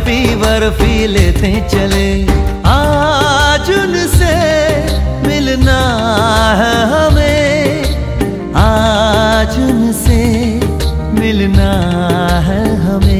बर्फ़ी बर्फ़ी लेते चले। आज उनसे मिलना है हमें। आज उनसे मिलना है हमें।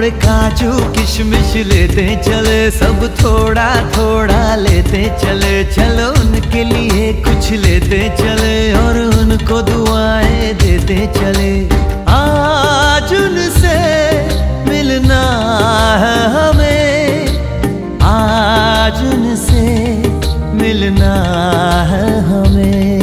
थोड़े काजू किशमिश लेते चले सब थोड़ा थोड़ा लेते चले, चलो उनके लिए कुछ लेते चले और उनको दुआएँ देते चले। आज उनसे मिलना है हमें, आज उनसे मिलना है हमें।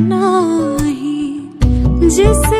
घर नाही जिस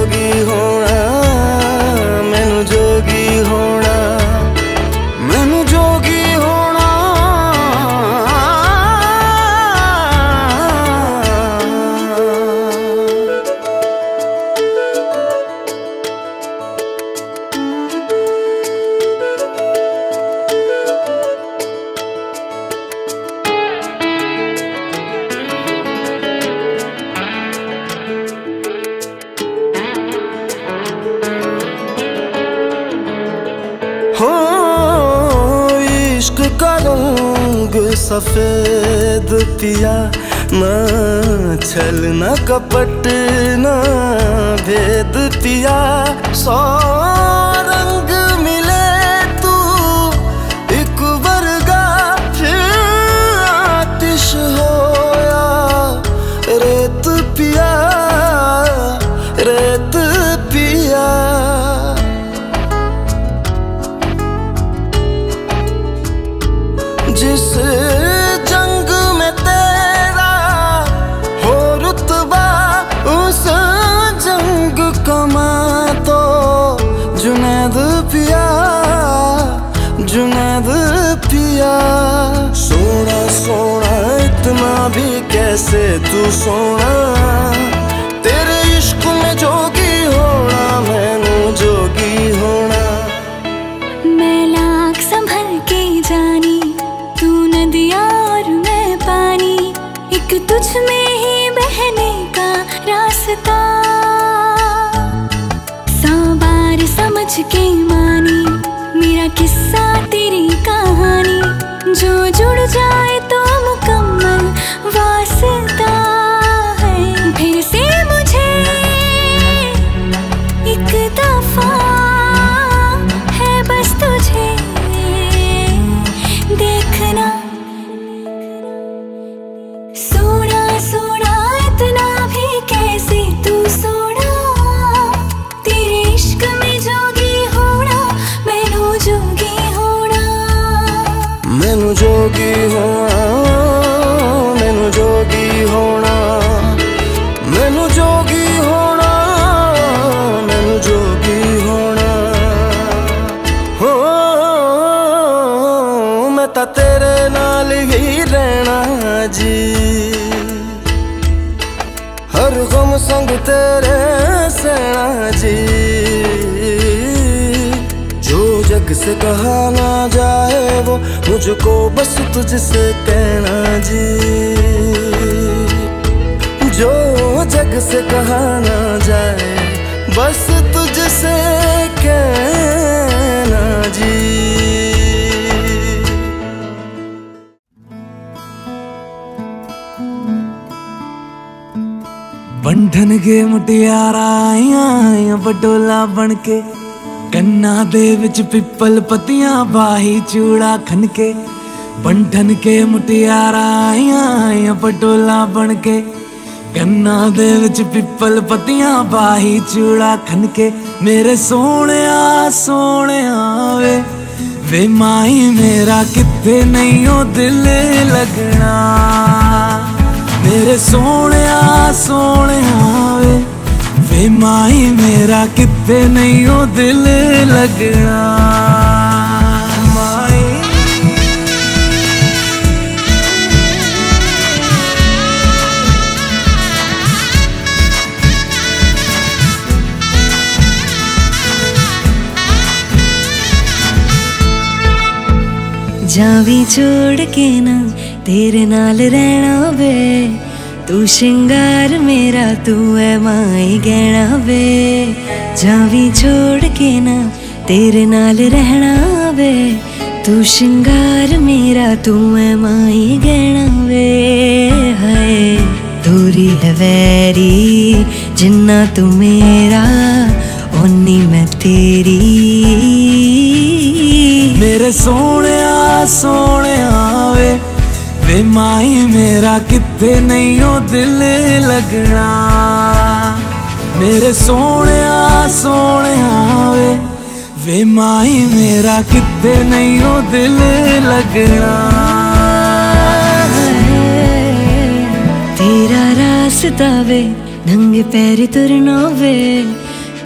कैसे तू सोना। तेरे इश्क में जोगी होना, मैनू जोगी होना। मैं लाख संभल के जानी तू नदिया और मैं पानी। एक तुझ में ही बहने का रास्ता। सौ बार समझ के जी हर गम संग तेरे सेना जी जो जग से कहा ना जाए वो मुझको बस तुझसे कहना जी। जो जग से कहा ना जाए बस तुझसे कहना ਬੰਧਨ ਕੇ ਮੁਟਿਆਰਾ ਆਈਆਂ ਆਈਆਂ ਬਟੋਲਾ ਬਣ ਕੇ। ਕੰਨਾਂ ਦੇ ਵਿੱਚ ਪਿੱਪਲ ਪਤੀਆਂ ਬਾਹੀ ਚੂੜਾ ਖਨ ਕੇ। ਬੰਧਨ ਕੇ ਮੁਟਿਆਰਾ ਆਈਆਂ ਬਟੋਲਾ ਬਣ ਕੇ। ਕੰਨਾਂ ਦੇ ਵਿੱਚ ਪਿੱਪਲ ਪਤੀਆਂ ਬਾਹੀ ਚੂੜਾ ਖਨ ਕੇ। ਮੇਰੇ ਸੋਹਣਿਆ ਸੋਹਣਿਆ ਵੇ। ਵੇ ਮਾਈ, ਮੇਰਾ ਕਿੱਥੇ ਨਹੀਂ ਉਹ ਦਿਲ ਲੱਗਣਾ। मेरे सोने सोने वे। वे माई मेरा कितने नहीं हो दिल लगना। जावी छोड़ के ना ਤੇਰੇ ਨਾਲ ਰਹਿਣਾ ਵੇ ਤੂੰ ਸ਼ਿੰਗਾਰ ਮੇਰਾ ਤੂੰ ਐ ਮਾਈ ਗਹਿਣਾ ਵੇ ਜਾਵੀ ਛੋੜ ਕੇ ਨਾ ਤੇਰੇ ਨਾਲ ਰਹਿਣਾ ਵੇ ਤੂੰ ਸ਼ਿੰਗਾਰ ਮੇਰਾ ਤੂੰ ਐ ਮਾਈ ਗਹਿਣਾ ਵੇ ਹਾਏ ਦੂਰੀ ਹੈ ਵੈਰੀ ਜਿੰਨਾ ਤੂੰ ਮੇਰਾ ਓਨੀ ਮੈਂ ਤੇਰੀ ਮੇਰੇ ਸੋਹਣਿਆ ਸੋਹਣਿਆ ਵੇ माई, मेरा कितने नहीं हो दिल लगना। मेरे सोने सोने वे। वे माई, मेरा कितने नहीं हो दिल लगना। तेरा रास्ता वे, नंगे पैर तुरना वे।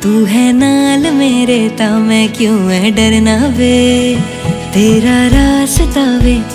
तू है नाल मेरे, ता मैं क्यों है डरना वे? तेरा रास्ता वे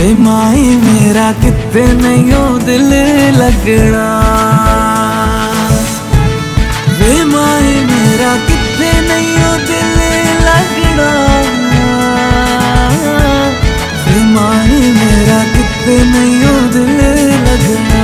ਵੇ ਮਾਈ ਮੇਰਾ ਕਿੱਥੇ ਨਹੀਂ ਉਹ ਦਿਲ ਲੱਗਣਾ ਵੇ ਮਾਈ ਮੇਰਾ ਕਿੱਥੇ ਨਹੀਂ ਉਹ ਦਿਲ ਲੱਗਣਾ ਵੇ ਮਾਈ ਮੇਰਾ ਕਿੱਥੇ ਨਹੀਂ ਉਹ ਦਿਲ ਲੱਗਣਾ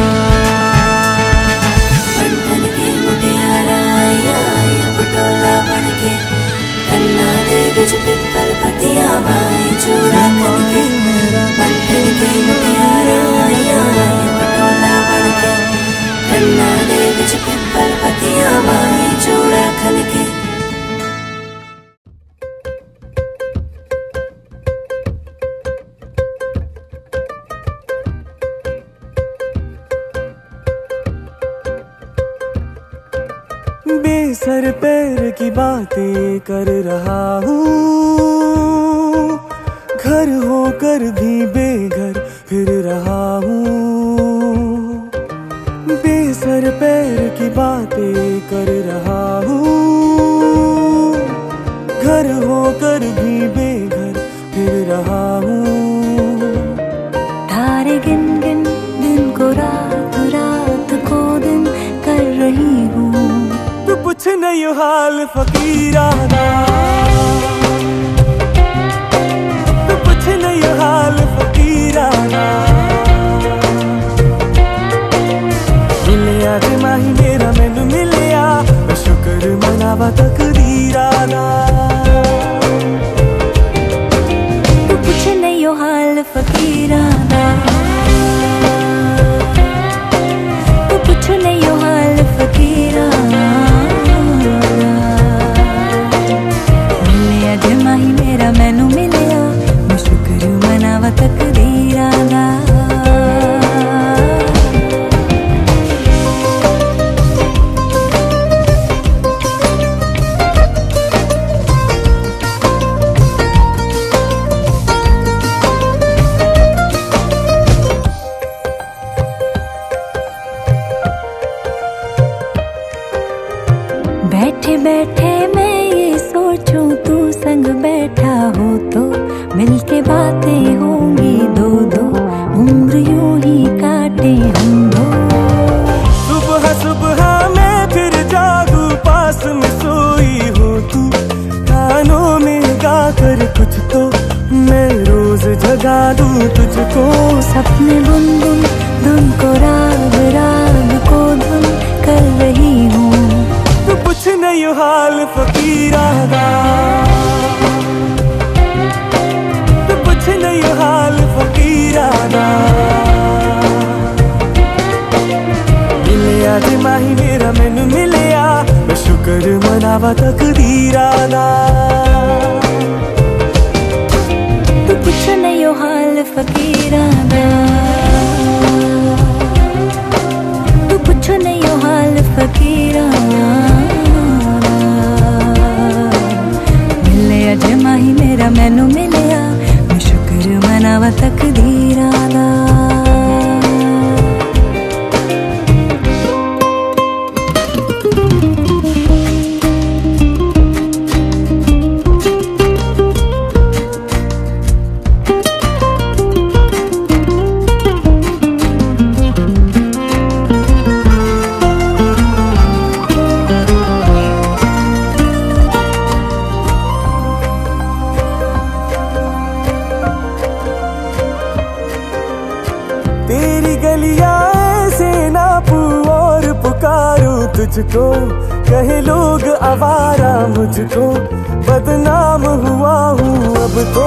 बेसर पैर की बातें कर रहा हूँ। घर होकर भी बेघर फिर रहा हूँ। पैर की बातें कर रहा हूँ। घर होकर भी बेघर फिर रहा हूँ। तारे गिन गिन दिन को रात रात को दिन कर रही हूँ। तू पूछ नहीं हाल फकीराना। बैठे बैठे मैं ये सोचूं तू संग बैठा हो तो मिलके बातें होंगी दो दो उम्र यूँ ही काटे हम दो। सुबह सुबह मैं फिर जागू पास में सोई हो तू कानों में गा कर कुछ तो मैं रोज जगा दूँ तुझको। सपने बुन बुन धुन को राग राग। हाल फकीरा तू कुछ नहीं हाल फकीरा दा मिलिया जे माही मेरा, मैनू मिलिया। मैं शुक्र मनावा तकदीरा दा तू कुछ नहीं हो हाल फकीरा कहे लोग आवारा मुझको बदनाम हुआ हूँ अब तो।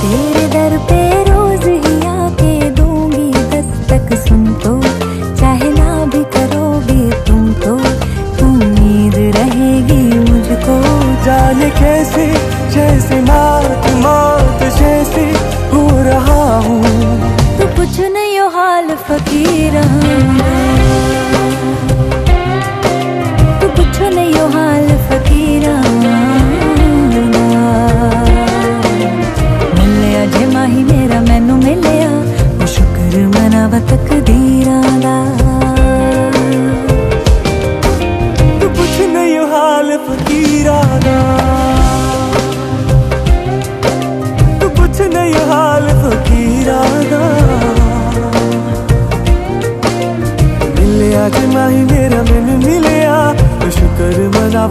तेरे दर पे रोज ही आके दूँगी दस्तक सुन तो चाहे ना भी करोगे तुम तो उम्मीद रहेगी मुझको। जाने कैसे जैसे मात मौत जैसे हो रहा हूँ। तो कुछ नहीं हो हाल फकीर तू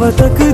शुक्र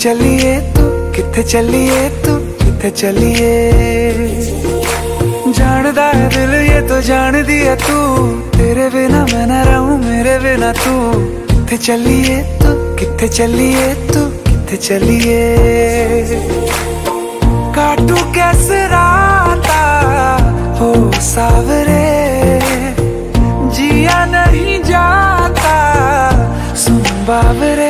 चलिए तू, किथे चलिए तू, किथे चलिए? जानदा है दिल ये तो जान दिया तू, तेरे बिना मैं ना रहूँ, मेरे बिना तू। किथे चलिए तू, किथे चलिए तू, किथे चलिए? काटू कैसे राता हो सावरे? जिया नहीं जाता, सुन बाबरे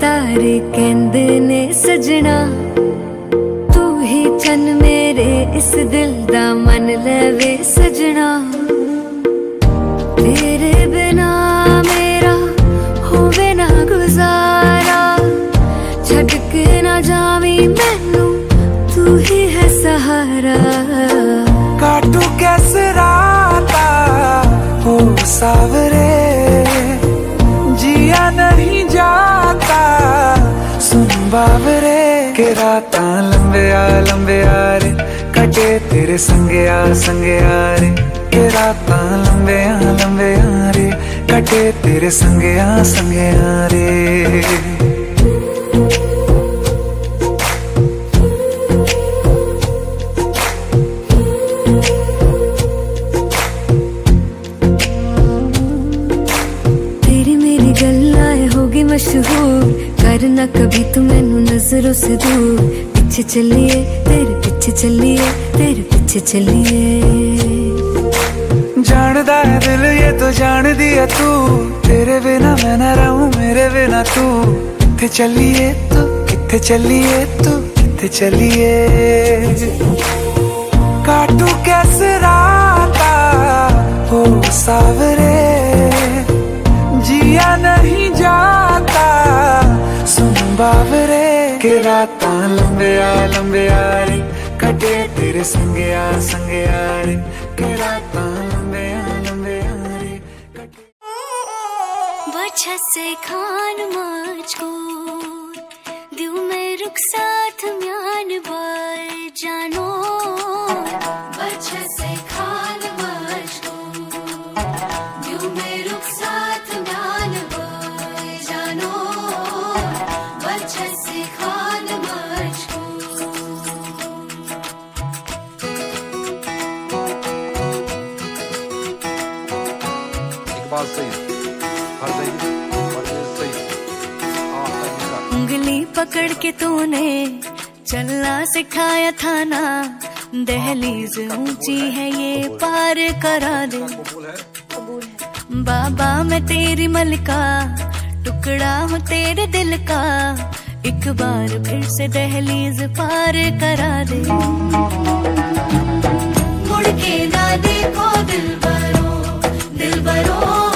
ਤਾਰੇ ਕਹਿੰਦੇ ਨੇ ਸਜਣਾ ਤੂੰ ਹੀ ਚੰਨ ਮੇਰੇ ਇਸ ਦਿਲ ਦਾ ਮਨ ਲੈਵੇ ਸਜਣਾ ਤੇਰੇ ਬਿਨਾ ਮੇਰਾ ਹੋਵੇ ਨਾ ਗੁਜ਼ਾਰਾ ਛੱਡ ਕੇ ਨਾ ਜਾਵੀਂ ਮੈਨੂੰ ਤੂੰ ਹੀ ਹੈ ਸਹਾਰਾ काटू कैसे राता हो सावरे जिया नहीं जाता सुन बाबरे के रात लंबे आ लंबे आ रे। कटे तेरे संगे आ संगे आ रे। के रात लंबे लंबे रे। कटे तेरे संगे संगे रे। मशहूर करना कभी तू मैनू नज़रों से दूर पीछे चलिए तेरे पीछे चलिए तेरे पीछे चलिए जानदा है दिल ये तो जान दिया तू तेरे बिना मैं ना रहूँ मेरे बिना तू किथे चलिए तू किथे चलिए तू किथे चलिए काटू कैसे राता हो सावरे जिया नहीं जाता। सुन बाबरे के रात, लंबे आ लंबे आ रे। कटे तेरे संगे आ संगे आ रे। के रात, लंबे आ लंबे आ रे। कटे से खान माच को दिउ में रुख साथ म्यान बार। के तूने चलना सिखाया था ना। दहलीज ऊँची है ये पार करा दे। बाबा मैं तेरी मलका टुकड़ा हूँ तेरे दिल का। एक बार फिर से दहलीज पार करा दे। मुड़ के ना देखो दिल बरो दिल बरो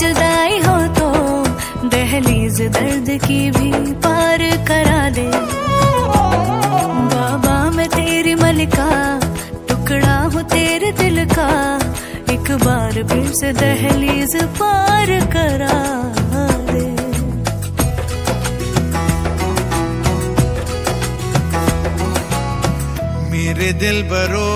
जुदाई हो तो दहलीज दर्द की भी पार करा दे। बाबा, मैं तेरी मलिका टुकड़ा हूँ तेरे दिल का। एक बार फिर से दहलीज पार करा दे। मेरे दिल बरो